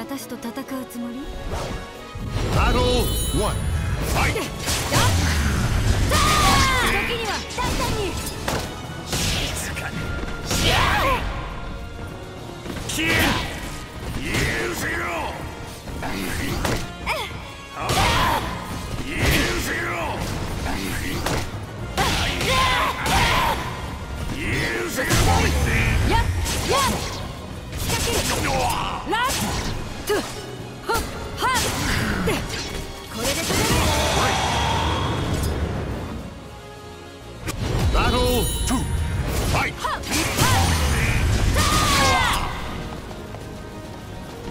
私と戦うつもり？バトル1ファイト時には大胆に静かに。シャーキル許せろ許せろ許せろやっやっ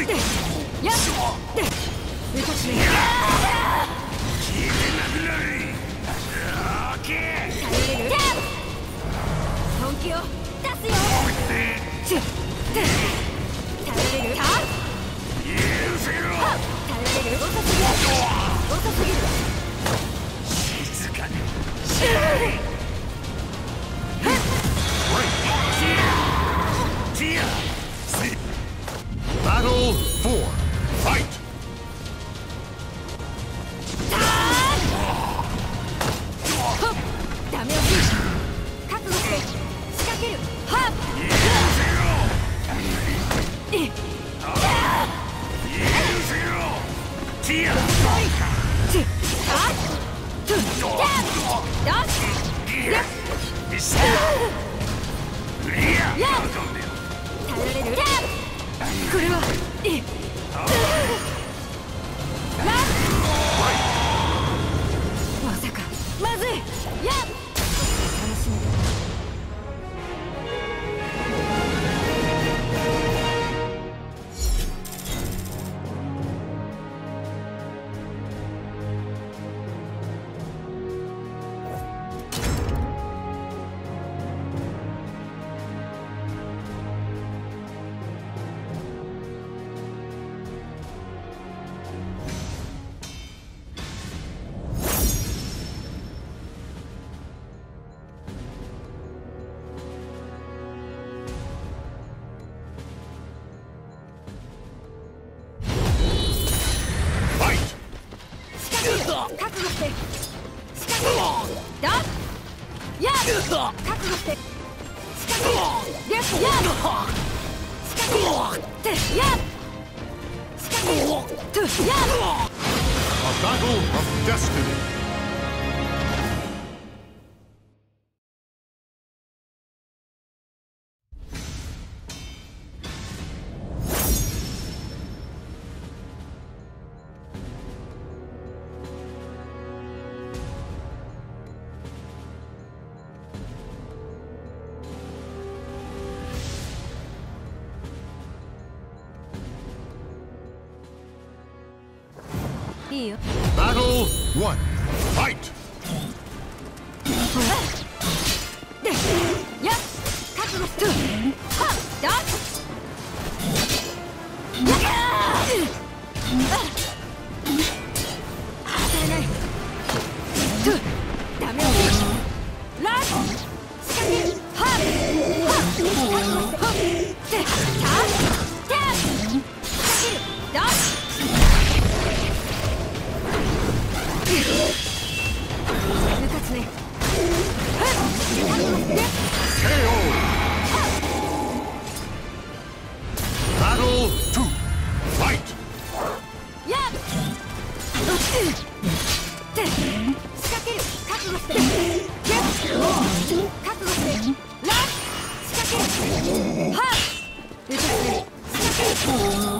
いやっ。うしい消えてなくなれーー本気を出すよれるれはだやっ覚悟して仕掛けやっやっ仕掛けてやっ仕掛けてやっ A battle of destiny. you. Battle one. Fight! Yes! Let's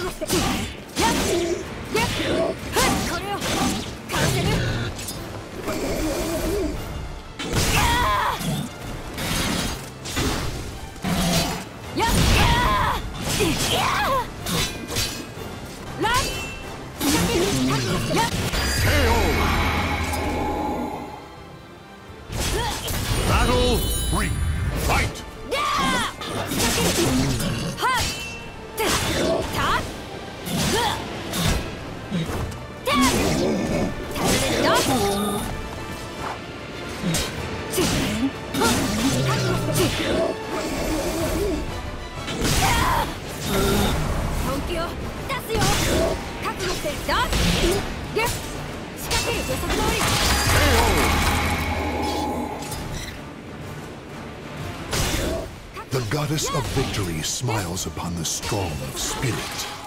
Yep. Yep. The goddess of victory smiles upon the strong of spirit.